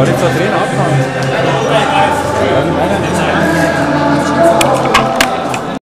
war jetzt der Trainer abgehauen?